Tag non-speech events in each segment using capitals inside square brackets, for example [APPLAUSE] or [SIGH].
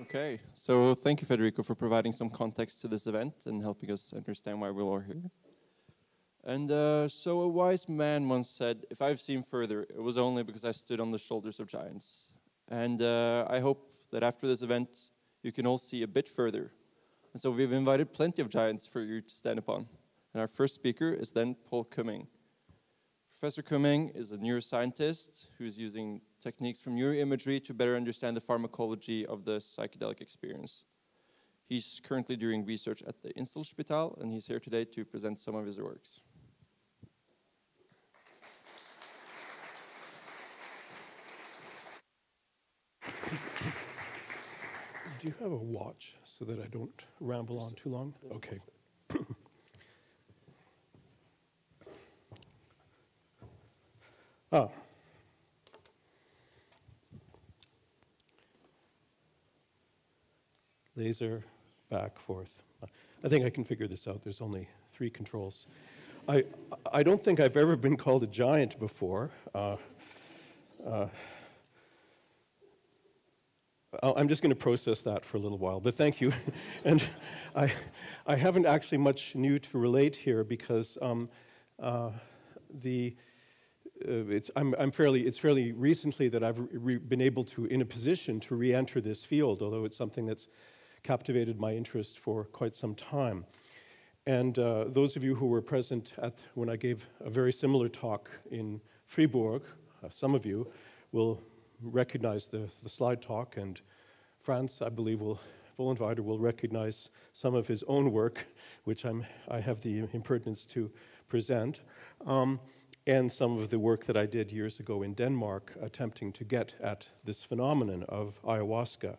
Okay, so thank you, Federico, for providing some context to this event and helping us understand why we're all here. And uh, so a wise man once said, If I've seen further, it was only because I stood on the shoulders of giants. And uh, I hope that after this event, you can all see a bit further. And so we've invited plenty of giants for you to stand upon. And our first speaker is then Paul Cumming. Professor Cumming is a neuroscientist who's using techniques from neuroimagery to better understand the pharmacology of the psychedelic experience. He's currently doing research at the Inselspital, and he's here today to present some of his works. Do you have a watch so that I don't ramble on too long? Okay. Ah. Laser, back, forth. I think I can figure this out. There's only three controls. I, I don't think I've ever been called a giant before. Uh, uh, I'm just going to process that for a little while, but thank you. [LAUGHS] and I, I haven't actually much new to relate here because um, uh, the, it's, I'm, I'm, fairly, it's fairly recently that I've been able to, in a position to re-enter this field, although it's something that's captivated my interest for quite some time. And uh, those of you who were present at when I gave a very similar talk in Fribourg, uh, some of you will recognize the, the slide talk, and Franz, I believe, will Vollenweider will recognize some of his own work, which I'm, I have the impertinence to present, um, and some of the work that I did years ago in Denmark, attempting to get at this phenomenon of ayahuasca.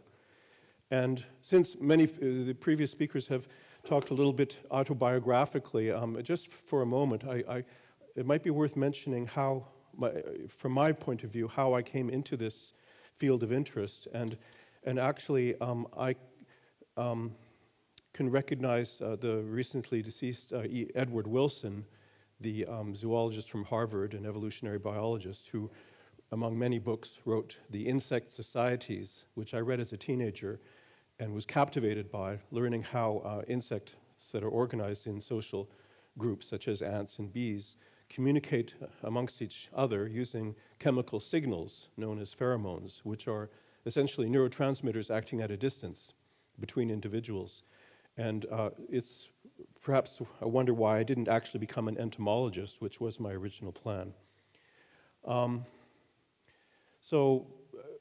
And since many uh, the previous speakers have talked a little bit autobiographically, um, just for a moment, I, I, it might be worth mentioning how my, from my point of view, how I came into this field of interest. And, and actually, um, I um, can recognize uh, the recently deceased uh, e. Edward Wilson, the um, zoologist from Harvard an evolutionary biologist, who, among many books, wrote The Insect Societies, which I read as a teenager and was captivated by learning how uh, insects that are organized in social groups, such as ants and bees, communicate amongst each other using chemical signals known as pheromones, which are essentially neurotransmitters acting at a distance between individuals. And uh, it's perhaps I wonder why I didn't actually become an entomologist, which was my original plan. Um, so,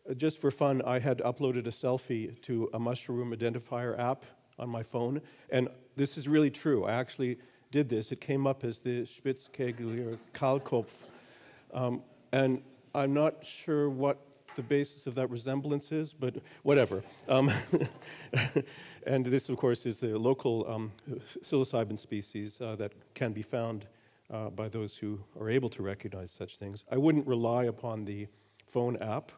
uh, just for fun, I had uploaded a selfie to a mushroom identifier app on my phone, and this is really true. I actually did this, it came up as the Spitzkegeliger Kahlkopf. Um, and I'm not sure what the basis of that resemblance is, but whatever. Um, [LAUGHS] and this, of course, is the local um, psilocybin species uh, that can be found uh, by those who are able to recognize such things. I wouldn't rely upon the phone app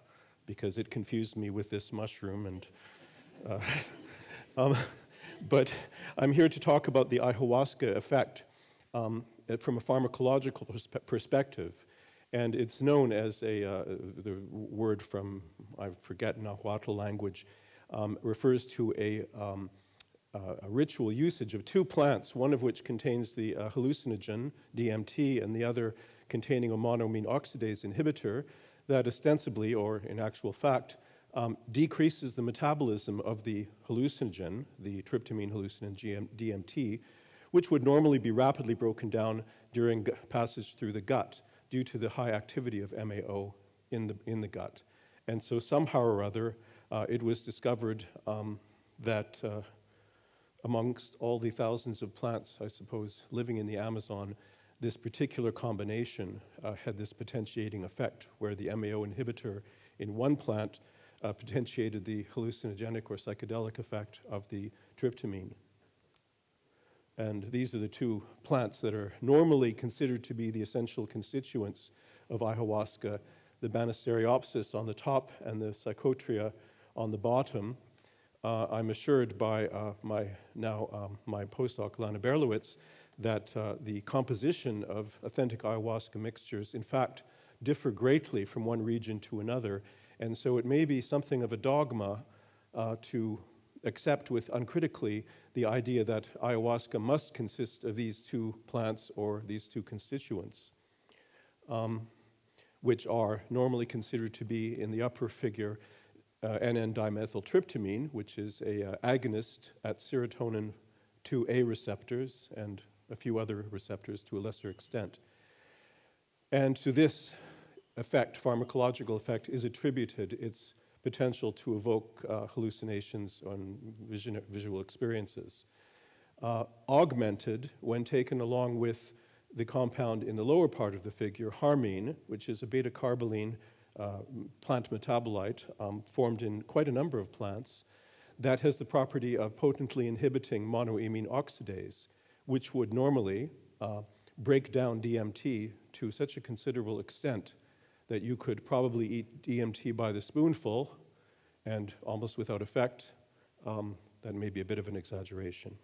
because it confused me with this mushroom and uh, [LAUGHS] um, but I'm here to talk about the ayahuasca effect um, from a pharmacological perspe perspective. And it's known as a, uh, the word from, I forget, Nahuatl language, um, refers to a, um, uh, a, ritual usage of two plants, one of which contains the uh, hallucinogen, DMT, and the other containing a monoamine oxidase inhibitor that ostensibly, or in actual fact, um, decreases the metabolism of the hallucinogen, the tryptamine hallucinogen DMT, which would normally be rapidly broken down during passage through the gut due to the high activity of MAO in the, in the gut. And so somehow or other, uh, it was discovered um, that uh, amongst all the thousands of plants, I suppose, living in the Amazon, this particular combination uh, had this potentiating effect where the MAO inhibitor in one plant uh, potentiated the hallucinogenic or psychedelic effect of the tryptamine. And these are the two plants that are normally considered to be the essential constituents of ayahuasca, the Banisteriopsis on the top and the Psychotria on the bottom. Uh, I'm assured by uh, my now um, my postdoc Lana Berlowitz that uh, the composition of authentic ayahuasca mixtures, in fact, differ greatly from one region to another. And so it may be something of a dogma uh, to accept with uncritically the idea that ayahuasca must consist of these two plants or these two constituents, um, which are normally considered to be in the upper figure uh, NN-dimethyltryptamine, which is a uh, agonist at serotonin 2A receptors and a few other receptors to a lesser extent. And to this effect, pharmacological effect, is attributed its potential to evoke uh, hallucinations on vision, visual experiences. Uh, augmented when taken along with the compound in the lower part of the figure, harmine, which is a beta carboline uh, plant metabolite um, formed in quite a number of plants, that has the property of potently inhibiting monoamine oxidase, which would normally uh, break down DMT to such a considerable extent that you could probably eat DMT by the spoonful and almost without effect. Um, that may be a bit of an exaggeration.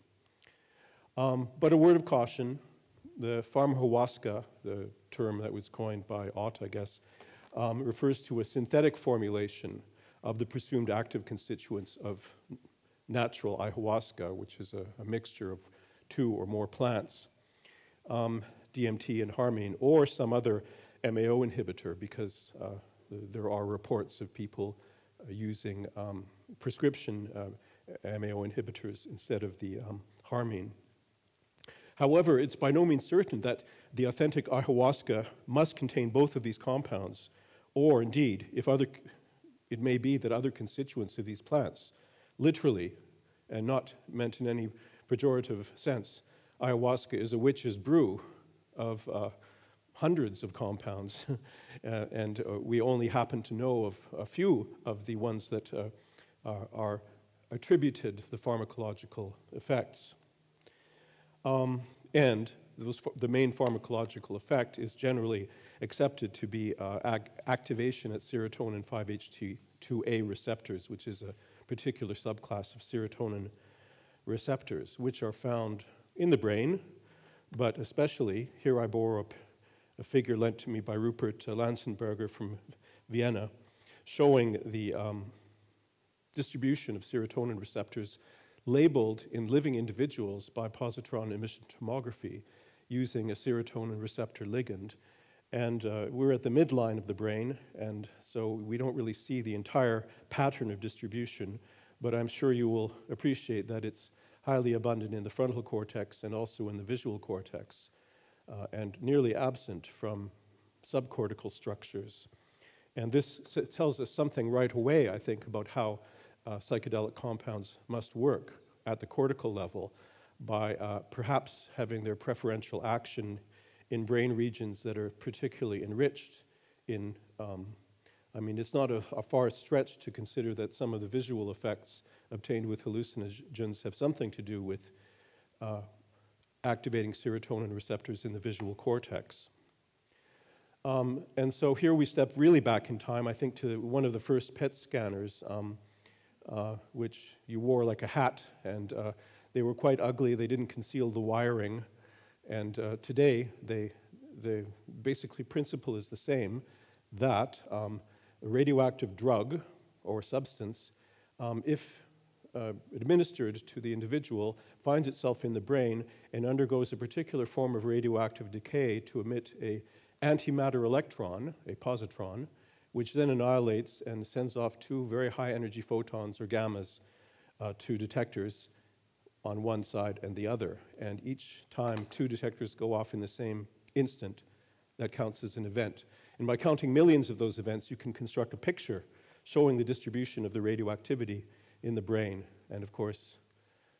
Um, but a word of caution the pharmahuasca, the term that was coined by Ott, I guess, um, refers to a synthetic formulation of the presumed active constituents of natural ayahuasca, which is a, a mixture of two or more plants, um, DMT and harmine, or some other MAO inhibitor because uh, there are reports of people uh, using um, prescription uh, MAO inhibitors instead of the um, harmine. However, it's by no means certain that the authentic ayahuasca must contain both of these compounds, or indeed, if other, it may be that other constituents of these plants, literally, and not meant in any pejorative sense, ayahuasca is a witch's brew of uh, hundreds of compounds, [LAUGHS] uh, and uh, we only happen to know of a few of the ones that uh, are, are, attributed the pharmacological effects. Um, and those, the main pharmacological effect is generally accepted to be uh, activation at serotonin 5-HT2A receptors, which is a particular subclass of serotonin receptors, which are found in the brain, but especially, here I borrow a figure lent to me by Rupert Lanzenberger from Vienna, showing the um, distribution of serotonin receptors labeled in living individuals by positron emission tomography using a serotonin receptor ligand. And uh, we're at the midline of the brain, and so we don't really see the entire pattern of distribution, but I'm sure you will appreciate that it's highly abundant in the frontal cortex and also in the visual cortex uh, and nearly absent from subcortical structures. And this tells us something right away, I think, about how uh, psychedelic compounds must work at the cortical level by uh, perhaps having their preferential action in brain regions that are particularly enriched in. Um, I mean, it's not a, a, far stretch to consider that some of the visual effects obtained with hallucinogens have something to do with uh, activating serotonin receptors in the visual cortex. Um, and so here we step really back in time, I think, to one of the first PET scanners, um, uh, which you wore like a hat, and uh, they were quite ugly. They didn't conceal the wiring. And uh, today, they, the basically principle is the same that um, a radioactive drug or substance, um, if uh, administered to the individual finds itself in the brain and undergoes a particular form of radioactive decay to emit a antimatter electron, a positron, which then annihilates and sends off two very high energy photons or gammas uh, to detectors on one side and the other. And each time two detectors go off in the same instant, that counts as an event. And by counting millions of those events, you can construct a picture showing the distribution of the radioactivity in the brain. And of course,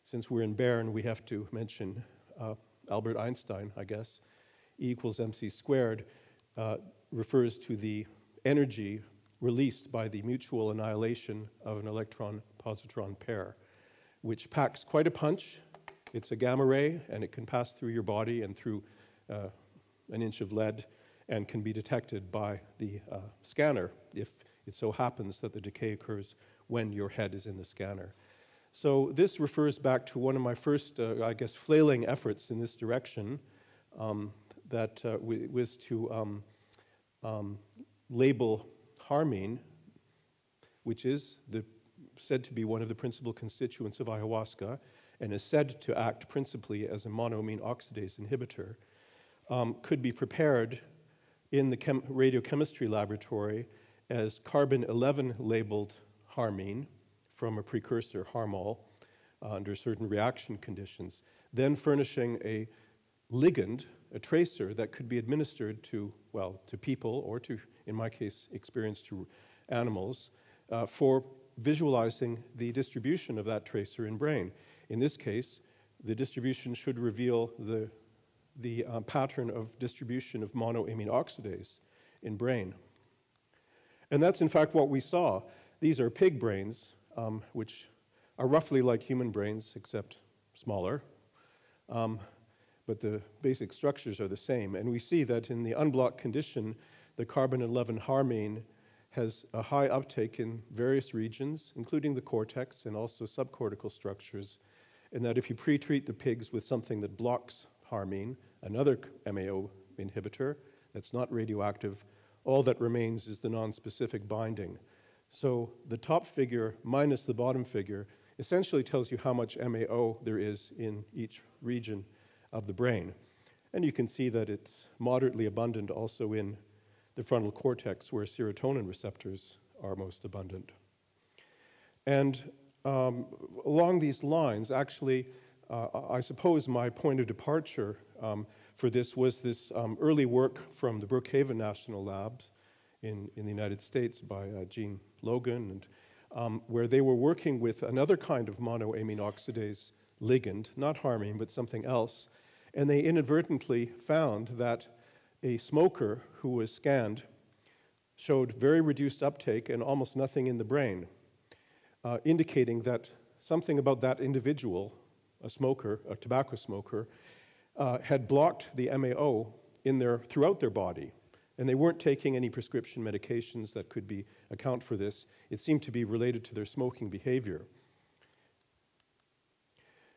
since we're in Bern, we have to mention uh, Albert Einstein, I guess. E equals mc squared uh, refers to the energy released by the mutual annihilation of an electron positron pair, which packs quite a punch. It's a gamma ray, and it can pass through your body and through uh, an inch of lead and can be detected by the uh, scanner if it so happens that the decay occurs when your head is in the scanner. So this refers back to one of my first, uh, I guess, flailing efforts in this direction, um, that uh, was to um, um, label harmine, which is the, said to be one of the principal constituents of ayahuasca and is said to act principally as a monoamine oxidase inhibitor, um, could be prepared in the chem- radiochemistry laboratory as carbon 11 labeled harmine from a precursor, harmol, uh, under certain reaction conditions, then furnishing a ligand, a tracer that could be administered to, well, to people or to, in my case, experienced to animals uh, for visualizing the distribution of that tracer in brain. In this case, the distribution should reveal the, the uh, pattern of distribution of monoamine oxidase in brain. And that's in fact what we saw. These are pig brains, um, which are roughly like human brains, except smaller. Um, but the basic structures are the same. And we see that in the unblocked condition, the carbon 11 harmine has a high uptake in various regions, including the cortex and also subcortical structures. And that if you pre treat the pigs with something that blocks harmine, another MAO inhibitor that's not radioactive, all that remains is the non-specific binding. So the top figure minus the bottom figure essentially tells you how much MAO there is in each region of the brain. And you can see that it's moderately abundant also in the frontal cortex, where serotonin receptors are most abundant. And um, along these lines, actually, uh, I suppose my point of departure um, for this was this um, early work from the Brookhaven National Labs in, in the United States by uh, Jean Logan, and, um, where they were working with another kind of monoamine oxidase ligand, not harmine, but something else. And they inadvertently found that a smoker who was scanned showed very reduced uptake and almost nothing in the brain, uh, indicating that something about that individual, a smoker, a tobacco smoker, uh, had blocked the MAO in their, throughout their body. And they weren't taking any prescription medications that could be account for this. It seemed to be related to their smoking behavior.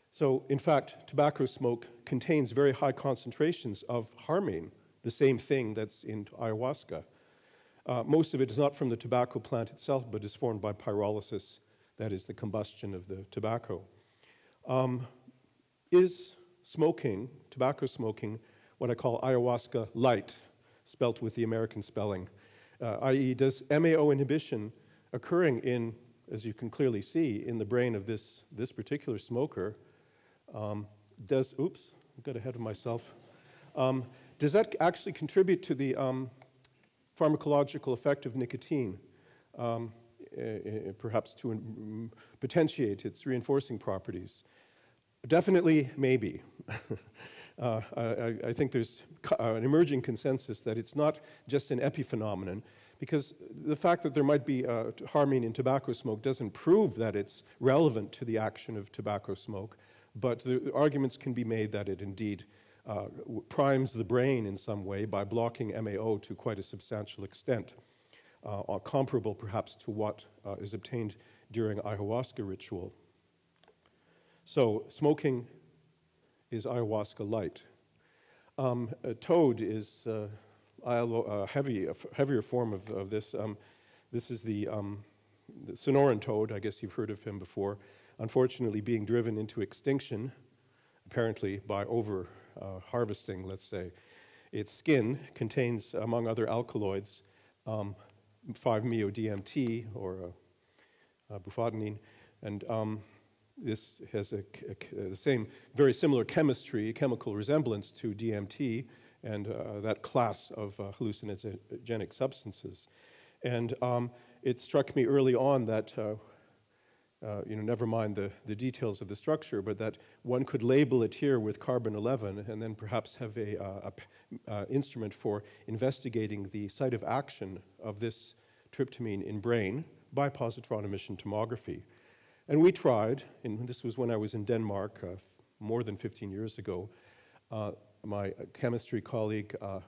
So, in fact, tobacco smoke contains very high concentrations of harmine, the same thing that's in ayahuasca. Uh, most of it is not from the tobacco plant itself, but is formed by pyrolysis, that is, the combustion of the tobacco. Um, is smoking, tobacco smoking, what I call ayahuasca light, spelt with the American spelling, uh, i.e., does MAO inhibition occurring in, as you can clearly see, in the brain of this, this particular smoker, um, does, oops, I got ahead of myself. Um, does that actually contribute to the um, pharmacological effect of nicotine? Uh, perhaps to um, potentiate its reinforcing properties. Definitely, maybe. [LAUGHS] uh, I, I, think there's uh, an emerging consensus that it's not just an epiphenomenon, because the fact that there might be uh, harmine in tobacco smoke doesn't prove that it's relevant to the action of tobacco smoke, but the arguments can be made that it indeed uh, primes the brain in some way by blocking MAO to quite a substantial extent, uh, comparable perhaps to what uh, is obtained during ayahuasca ritual. So smoking is ayahuasca light. Um, toad is uh, a heavy, a heavier form of, of this. Um, this is the, um, the Sonoran toad. I guess you've heard of him before. Unfortunately, being driven into extinction, apparently by over uh, harvesting, let's say. Its skin contains, among other alkaloids, 5-MeO-DMT um, or uh, uh, bufotenine, and um, this has a, a, the same, very similar chemistry, chemical resemblance to DMT and uh, that class of uh, hallucinogenic substances. And um, it struck me early on that, uh, uh you know, never mind the, the details of the structure, but that one could label it here with carbon 11 and then perhaps have a, uh, a uh, instrument for investigating the site of action of this tryptamine in brain by positron emission tomography. And we tried, and this was when I was in Denmark uh, more than 15 years ago. Uh, my chemistry colleague uh,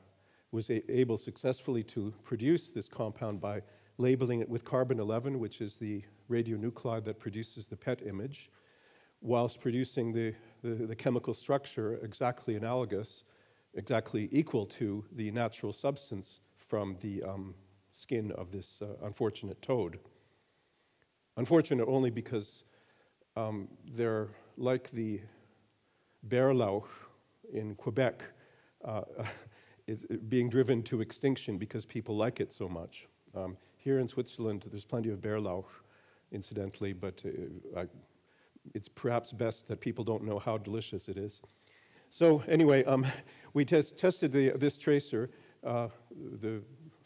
was able successfully to produce this compound by labeling it with carbon 11, which is the radionuclide that produces the PET image, whilst producing the, the, the chemical structure exactly analogous, exactly equal to the natural substance from the um, skin of this uh, unfortunate toad. Unfortunate only because um, they're like the Bärlauch in Quebec, uh, [LAUGHS] it's being driven to extinction because people like it so much. Um, here in Switzerland, there's plenty of Bärlauch, incidentally, but uh, I, it's perhaps best that people don't know how delicious it is. So anyway, um, [LAUGHS] we test, tested the, this tracer, uh, the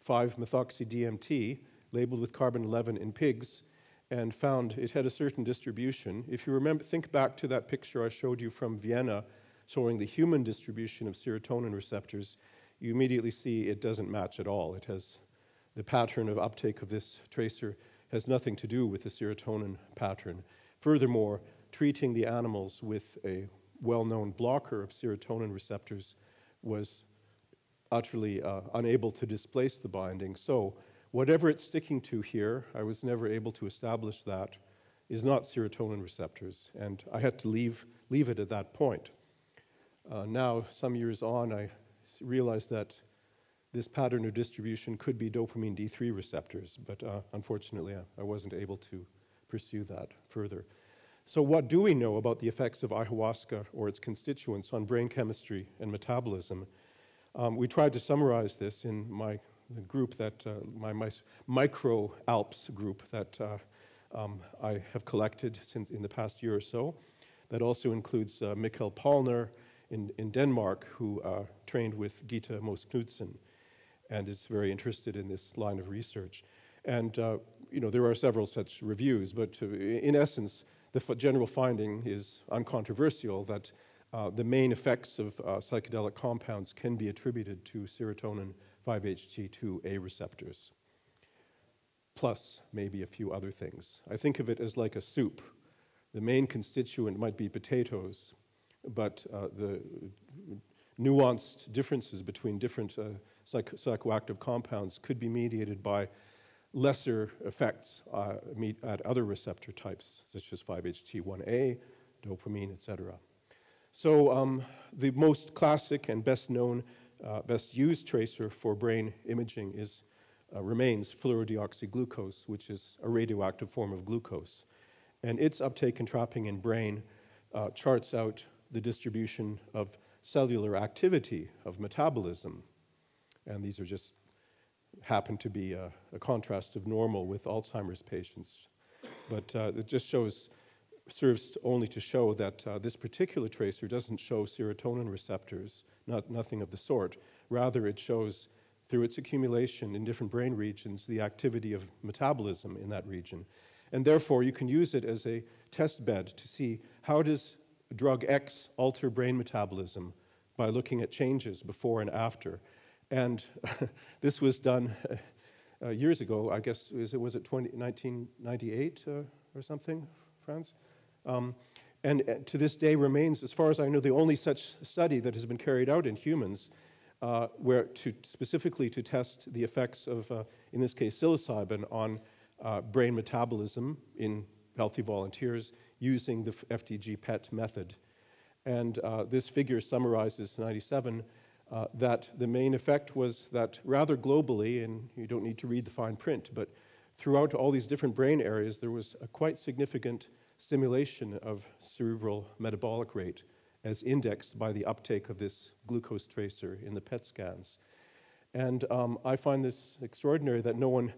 5-methoxy-DMT, labeled with carbon-11 in pigs, and found it had a certain distribution. If you remember, think back to that picture I showed you from Vienna showing the human distribution of serotonin receptors, you immediately see it doesn't match at all. It has the pattern of uptake of this tracer has nothing to do with the serotonin pattern. Furthermore, treating the animals with a well-known blocker of serotonin receptors was utterly uh, unable to displace the binding. So whatever it's sticking to here, I was never able to establish that, is not serotonin receptors. And I had to leave, leave it at that point. Uh, now, some years on, I realized that this pattern of distribution could be dopamine D3 receptors, but uh, unfortunately, I, I wasn't able to pursue that further. So, what do we know about the effects of ayahuasca or its constituents on brain chemistry and metabolism? Um, we tried to summarize this in my the group that uh, my, my, micro Alps group that uh, um, I have collected since in the past year or so. That also includes uh, Mikkel Palner in, in Denmark, who uh, trained with Gitte Moos Knudsen and is very interested in this line of research. And uh, you know there are several such reviews, but uh, in essence, the general finding is uncontroversial that the main effects of psychedelic compounds can be attributed to serotonin 5-HT2A receptors, plus maybe a few other things. I think of it as like a soup. The main constituent might be potatoes, but uh, the nuanced differences between different uh, psych psychoactive compounds could be mediated by lesser effects uh, at other receptor types, such as 5-HT1A, dopamine, etc. So um, the most classic and best known, uh, best used tracer for brain imaging is, uh, remains fluorodeoxyglucose, which is a radioactive form of glucose. And its uptake and trapping in brain uh, charts out the distribution of cellular activity, of metabolism. And these are just happen to be a, a contrast of normal with Alzheimer's patients. But uh, it just shows, serves only to show that uh, this particular tracer doesn't show serotonin receptors, not, nothing of the sort. Rather, it shows through its accumulation in different brain regions the activity of metabolism in that region. And therefore, you can use it as a test bed to see how does drug X alter brain metabolism by looking at changes before and after. And [LAUGHS] this was done uh, years ago, I guess, was it, was it 20, 1998 uh, or something, Franz? Um, and uh, to this day remains, as far as I know, the only such study that has been carried out in humans uh, where to specifically to test the effects of, uh, in this case, psilocybin on uh, brain metabolism in healthy volunteers using the FDG PET method. And this figure summarizes 97 uh, that the main effect was that rather globally, and you don't need to read the fine print, but throughout all these different brain areas, there was a quite significant stimulation of cerebral metabolic rate as indexed by the uptake of this glucose tracer in the PET scans. And um, I find this extraordinary that no one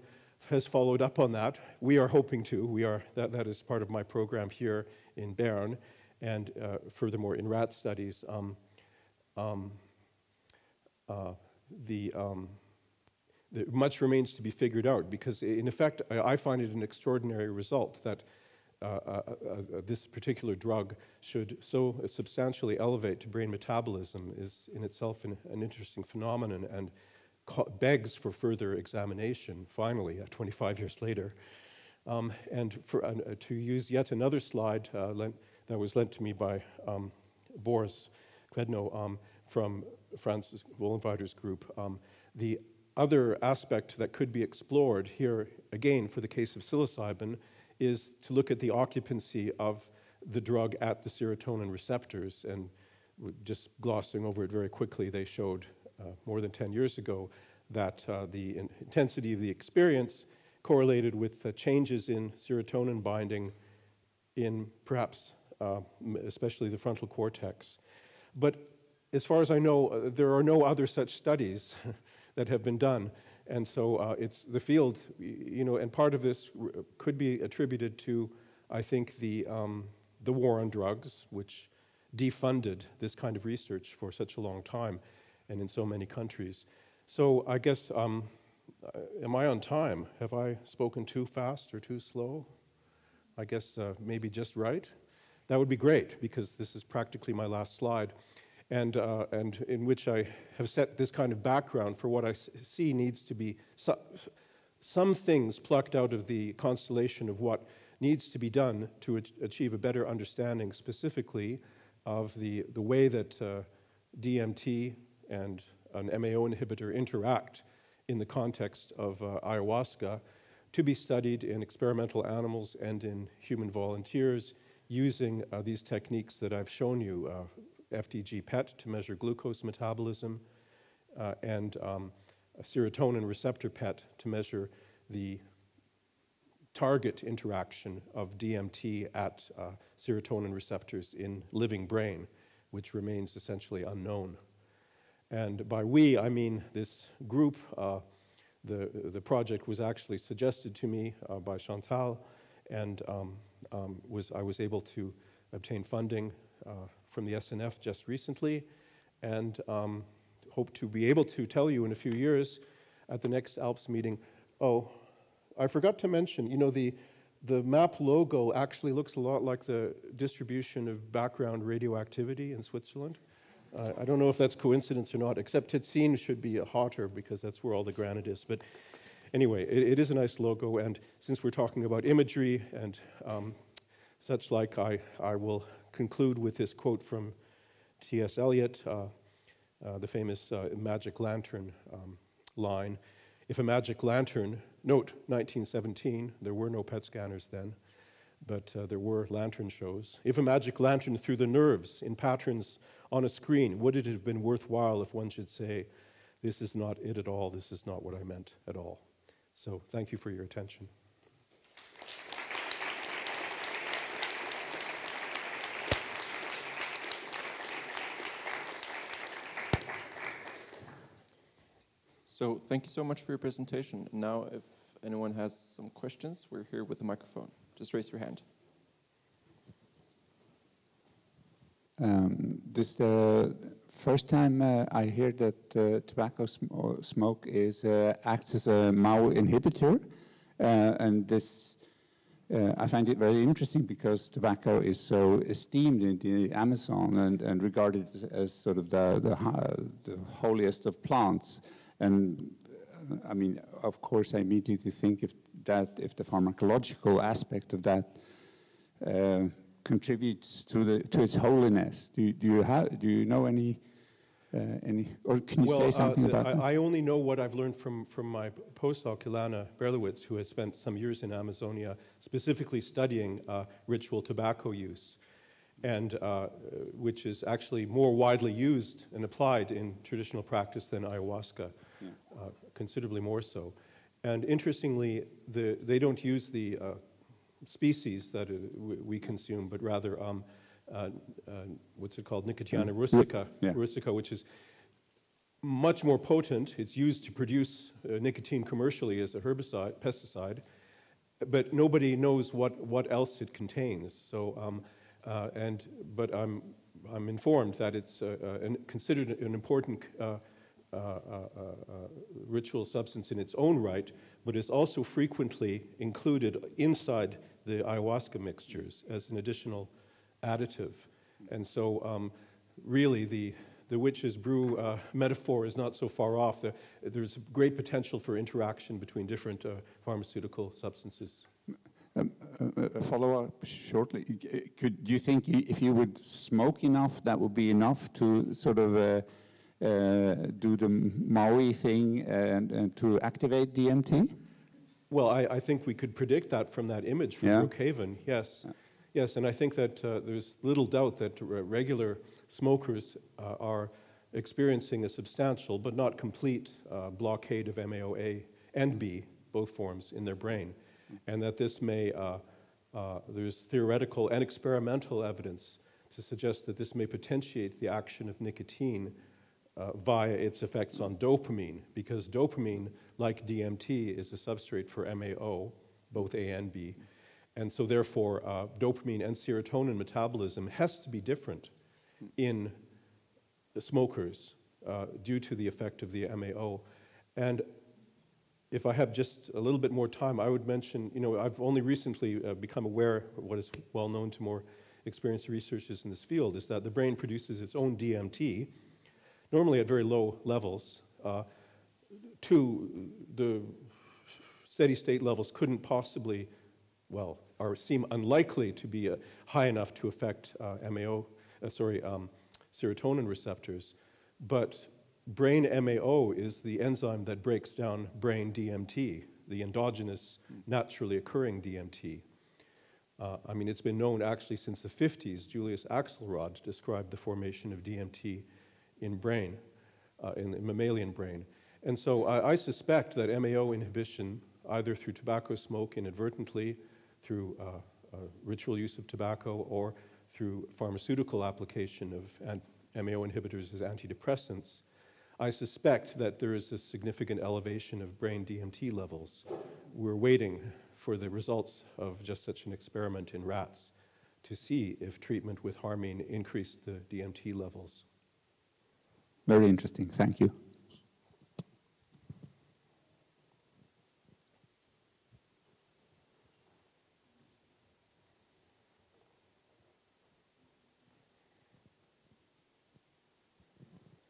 has followed up on that. We are hoping to. We are, that, that is part of my program here in Bern, and uh, furthermore in rat studies. Um, um, uh, the, um, the, much remains to be figured out because, in effect, I, I find it an extraordinary result that this particular drug should so substantially elevate to brain metabolism is in itself an, an interesting phenomenon and begs for further examination, finally, 25 years later. Um, and for, to use yet another slide lent, that was lent to me by um, Boris Quednow, um, from Francis Vollenweider's group. Um, the other aspect that could be explored here, again, for the case of psilocybin, is to look at the occupancy of the drug at the serotonin receptors. And just glossing over it very quickly, they showed uh, more than 10 years ago that uh, the in- intensity of the experience correlated with uh, changes in serotonin binding in perhaps, uh, especially the frontal cortex. But as far as I know, uh, there are no other such studies [LAUGHS] that have been done. And so uh, it's the field, you know, and part of this could be attributed to, I think, the, um, the war on drugs, which defunded this kind of research for such a long time and in so many countries. So I guess, um, uh, am I on time? Have I spoken too fast or too slow? I guess uh, maybe just right. That would be great because this is practically my last slide, and, uh, and in which I have set this kind of background for what I see needs to be so, some things plucked out of the constellation of what needs to be done to ach- achieve a better understanding specifically of the, the way that uh, DMT and an MAO inhibitor interact in the context of uh, ayahuasca to be studied in experimental animals and in human volunteers using uh, these techniques that I've shown you uh, FDG PET to measure glucose metabolism, uh, and um, serotonin receptor PET to measure the target interaction of DMT at uh, serotonin receptors in living brain, which remains essentially unknown. And by we, I mean this group. Uh, the, the project was actually suggested to me uh, by Chantal, and um, um, was, I was able to obtain funding from the SNF just recently, and um, hope to be able to tell you in a few years at the next ALPS meeting. Oh, I forgot to mention, you know, the, the map logo actually looks a lot like the distribution of background radioactivity in Switzerland. Uh, I don't know if that's coincidence or not, except Tessin should be hotter because that's where all the granite is. But anyway, it, it is a nice logo, and since we're talking about imagery and um, such like, I, I will conclude with this quote from T.S. Eliot, uh, uh, the famous uh, magic lantern um, line. If a magic lantern, note 1917, there were no PET scanners then, but uh, there were lantern shows. If a magic lantern through the nerves in patterns on a screen, would it have been worthwhile if one should say, This is not it at all, this is not what I meant at all? So thank you for your attention. So thank you so much for your presentation. Now, if anyone has some questions, we're here with the microphone. Just raise your hand. Um, this is the first time uh, I hear that uh, tobacco sm smoke is uh, acts as a MAO inhibitor, uh, and this uh, I find it very interesting because tobacco is so esteemed in the Amazon and, and regarded as, as sort of the, the, the holiest of plants. And uh, I mean, of course, I immediately think if that if the pharmacological aspect of that uh, contributes to the to its holiness. Do you, do you have do you know any uh, any or can you well, say something uh, about I, that? I only know what I've learned from, from my postdoc, Ilana Berlowitz, who has spent some years in Amazonia specifically studying uh, ritual tobacco use, and uh, which is actually more widely used and applied in traditional practice than ayahuasca, uh, considerably more so. And interestingly, the, they don't use the uh, species that uh, we we consume, but rather um, uh, uh, what's it called, Nicotiana rustica, yeah. rustica, which is much more potent. It's used to produce uh, nicotine commercially as a herbicide, pesticide, but nobody knows what, what else it contains. So, um, uh, and, but I'm, I'm informed that it's uh, uh, considered an important uh, ritual substance in its own right, but is also frequently included inside the ayahuasca mixtures as an additional additive. And so, um, really, the, the witch's brew uh, metaphor is not so far off. The, there's great potential for interaction between different uh, pharmaceutical substances. Um, uh, a follow-up shortly. Uh, Could do you think if you would smoke enough, that would be enough to sort of uh, uh, do the MAOI thing and, and to activate DMT? Well, I, I think we could predict that from that image from Yeah. Brookhaven, yes. Yes, and I think that uh, there's little doubt that uh, regular smokers uh, are experiencing a substantial but not complete uh, blockade of MAOA and B, both forms, in their brain, and that this may, uh, uh, there's theoretical and experimental evidence to suggest that this may potentiate the action of nicotine uh, via its effects on dopamine, because dopamine, like DMT, is a substrate for MAO, both A and B. And so, therefore, uh, dopamine and serotonin metabolism has to be different in smokers uh, due to the effect of the MAO. And if I have just a little bit more time, I would mention, you know, I've only recently uh, become aware of what is well known to more experienced researchers in this field is that the brain produces its own DMT, normally at very low levels. Uh, to the steady state levels couldn't possibly, well, or seem unlikely to be uh, high enough to affect uh, MAO, uh, sorry, um, serotonin receptors. But brain MAO is the enzyme that breaks down brain DMT, the endogenous, naturally occurring DMT. Uh, I mean, it's been known actually since the 50s. Julius Axelrod described the formation of DMT in brain, uh, in the mammalian brain. And so I, I, suspect that MAO inhibition, either through tobacco smoke inadvertently, through uh, uh ritual use of tobacco, or through pharmaceutical application of MAO inhibitors as antidepressants, I suspect that there is a significant elevation of brain DMT levels. We're waiting for the results of just such an experiment in rats to see if treatment with harmine increased the DMT levels. Very interesting. Thank you.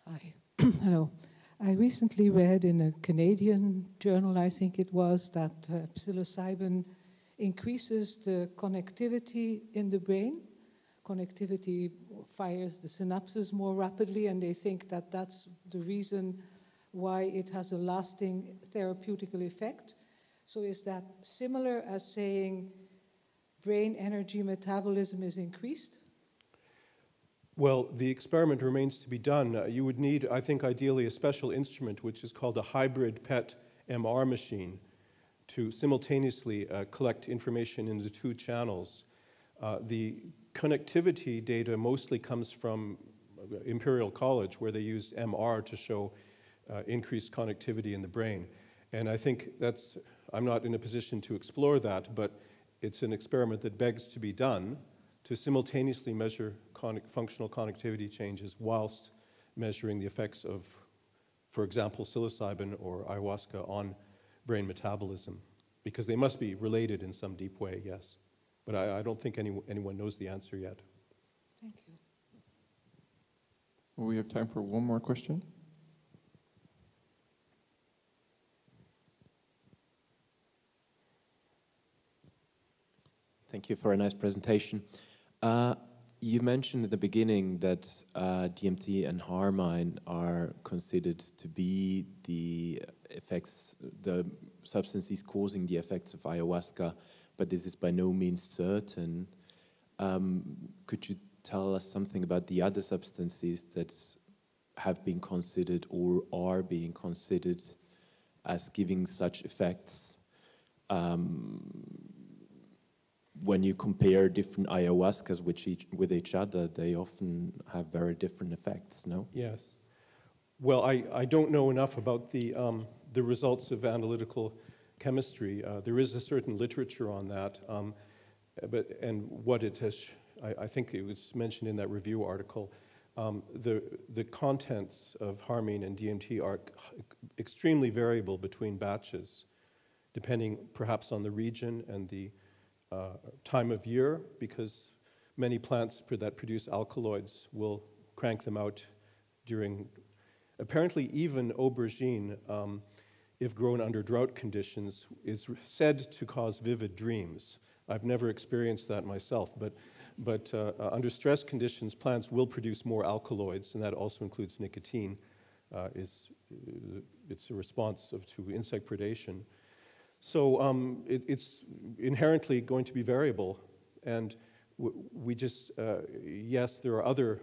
Hi. [CLEARS THROAT] Hello. I recently read in a Canadian journal, I think it was, that uh, psilocybin increases the connectivity in the brain. Connectivity fires the synapses more rapidly, and they think that that's the reason why it has a lasting therapeutical effect. So, is that similar as saying brain energy metabolism is increased? Well, the experiment remains to be done. Uh, you would need, I think, ideally a special instrument, which is called a hybrid PET MR machine, to simultaneously uh, collect information in the two channels. Uh, the connectivity data mostly comes from Imperial College, where they used MR to show uh, increased connectivity in the brain. And I think that's, I'm not in a position to explore that, but it's an experiment that begs to be done to simultaneously measure functional connectivity changes whilst measuring the effects of, for example, psilocybin or ayahuasca on brain metabolism, because they must be related in some deep way, yes. But I, I don't think any, anyone knows the answer yet. Thank you. Well, we have time for one more question. Thank you for a nice presentation. Uh, you mentioned at the beginning that uh, DMT and harmine are considered to be the effects, the substances causing the effects of ayahuasca, but this is by no means certain. Um, could you tell us something about the other substances that have been considered or are being considered as giving such effects? Um, when you compare different ayahuascas with each, with each other, they often have very different effects, no? Yes. Well, I, I don't know enough about the, um, the results of analytical chemistry. Uh, there is a certain literature on that, um, but, and what it has, I, I, think it was mentioned in that review article, um, the, the contents of harmine and DMT are extremely variable between batches, depending perhaps on the region and the uh, time of year because many plants that produce alkaloids will crank them out during, apparently even aubergine, um, if grown under drought conditions, is said to cause vivid dreams. I've never experienced that myself, but, but uh, uh, under stress conditions, plants will produce more alkaloids, and that also includes nicotine. Uh, is, uh, it's a response of, to insect predation. So um, it, it's inherently going to be variable. And we just, uh, yes, there are other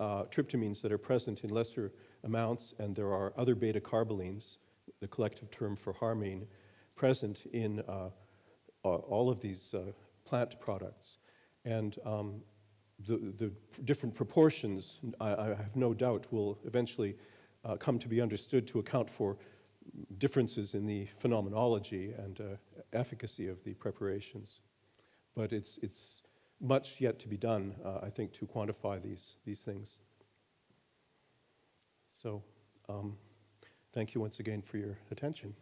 uh, tryptamines that are present in lesser amounts, and there are other beta carbolines, the collective term for harmine, present in uh, all of these uh, plant products. And um, the, the, different proportions, I, I, have no doubt, will eventually uh, come to be understood to account for differences in the phenomenology and uh, efficacy of the preparations. But it's, it's much yet to be done, uh, I think, to quantify these, these things. So, um, thank you once again for your attention.